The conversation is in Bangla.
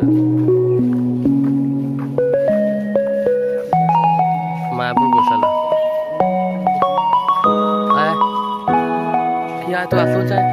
গোশালা মায়াপুর গোশালা। আয় কি আয় তো আসো চায়